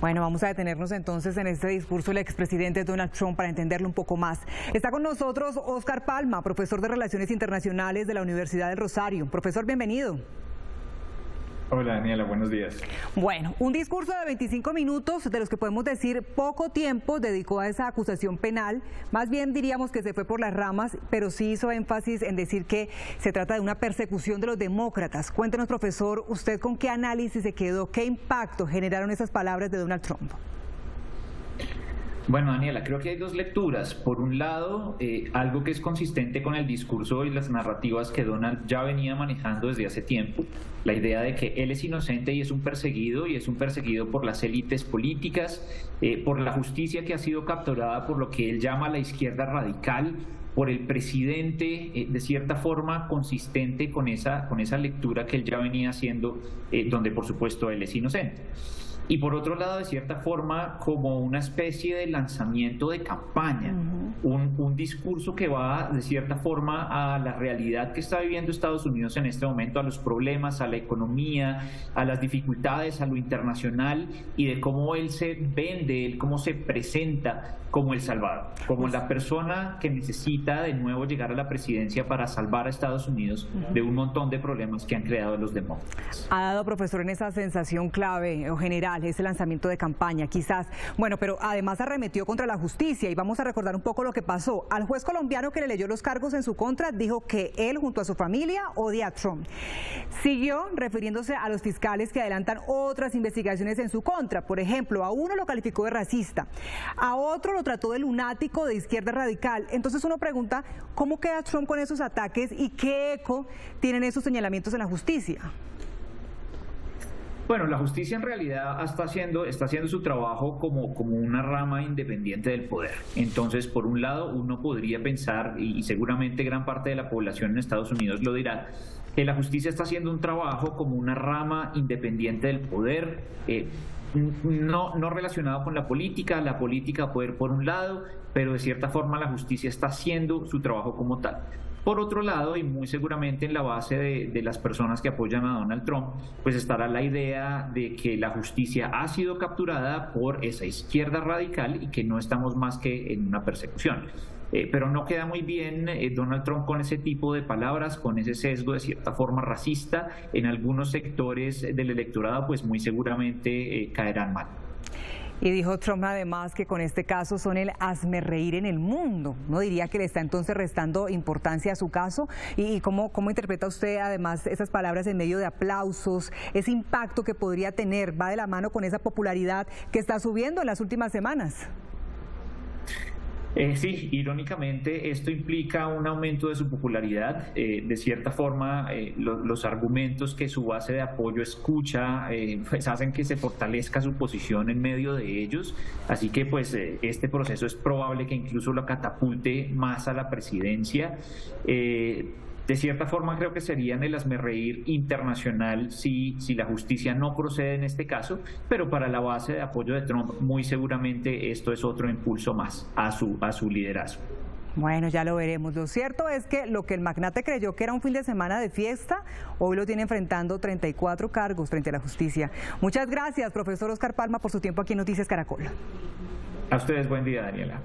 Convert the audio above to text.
Bueno, vamos a detenernos entonces en este discurso del expresidente Donald Trump para entenderlo un poco más. Está con nosotros Oscar Palma, profesor de Relaciones Internacionales de la Universidad del Rosario. Profesor, bienvenido. Hola Daniela, buenos días. Bueno, un discurso de 25 minutos, de los que podemos decir poco tiempo dedicó a esa acusación penal. Más bien diríamos que se fue por las ramas, pero sí hizo énfasis en decir que se trata de una persecución de los demócratas. Cuéntenos, profesor, usted con qué análisis se quedó, qué impacto generaron esas palabras de Donald Trump. Bueno, Daniela, creo que hay dos lecturas. Por un lado, eh, algo que es consistente con el discurso y las narrativas que Donald ya venía manejando desde hace tiempo, la idea de que él es inocente y es un perseguido, y es un perseguido por las élites políticas, eh, por la justicia que ha sido capturada por lo que él llama la izquierda radical, por el presidente, eh, de cierta forma consistente con esa, con esa lectura que él ya venía haciendo, donde por supuesto él es inocente. Y por otro lado, de cierta forma, como una especie de lanzamiento de campaña, un, un, discurso que va, de cierta forma, a la realidad que está viviendo Estados Unidos en este momento, a los problemas, a la economía, a las dificultades, a lo internacional y de cómo él se vende, él cómo se presenta como el salvador, como la persona que necesita de nuevo llegar a la presidencia para salvar a Estados Unidos de un montón de problemas que han creado los demócratas. Ha dado, profesor, en esa sensación clave o general ese lanzamiento de campaña, quizás. Bueno, pero además arremetió contra la justicia y vamos a recordar un poco lo que pasó. Al juez colombiano que le leyó los cargos en su contra dijo que él junto a su familia odia a Trump. Siguió refiriéndose a los fiscales que adelantan otras investigaciones en su contra. Por ejemplo, a uno lo calificó de racista, a otro lo trató de lunático de izquierda radical. Entonces uno pregunta, ¿cómo queda Trump con esos ataques y qué eco tienen esos señalamientos en la justicia? Bueno, la justicia en realidad está haciendo, está haciendo su trabajo como, como una rama independiente del poder. Entonces, por un lado, uno podría pensar, y seguramente gran parte de la población en Estados Unidos lo dirá, que la justicia está haciendo un trabajo como una rama independiente del poder. Eh, no, no relacionado con la política, la política poder por un lado, pero de cierta forma la justicia está haciendo su trabajo como tal. Por otro lado, y muy seguramente en la base de, las personas que apoyan a Donald Trump, pues estará la idea de que la justicia ha sido capturada por esa izquierda radical y que no estamos más que en una persecución. Eh, pero no queda muy bien eh, Donald Trump con ese tipo de palabras, con ese sesgo de cierta forma racista. En algunos sectores del electorado, pues muy seguramente eh, caerán mal. Y dijo Trump además que con este caso son el hazme reír en el mundo. ¿No diría que le está entonces restando importancia a su caso? ¿Y cómo, cómo interpreta usted además esas palabras en medio de aplausos, ese impacto que podría tener? ¿Va de la mano con esa popularidad que está subiendo en las últimas semanas? Eh, sí, irónicamente esto implica un aumento de su popularidad. Eh, de cierta forma, eh, los argumentos que su base de apoyo escucha pues hacen que se fortalezca su posición en medio de ellos. Así que pues este proceso es probable que incluso lo catapulte más a la presidencia. De cierta forma creo que sería en el asmerreír internacional si, si la justicia no procede en este caso, pero para la base de apoyo de Trump muy seguramente esto es otro impulso más a su, a su liderazgo. Bueno, ya lo veremos. Lo cierto es que lo que el magnate creyó que era un fin de semana de fiesta, hoy lo tiene enfrentando 34 cargos frente a la justicia. Muchas gracias, profesor Oscar Palma, por su tiempo aquí en Noticias Caracol. A ustedes, buen día, Daniela.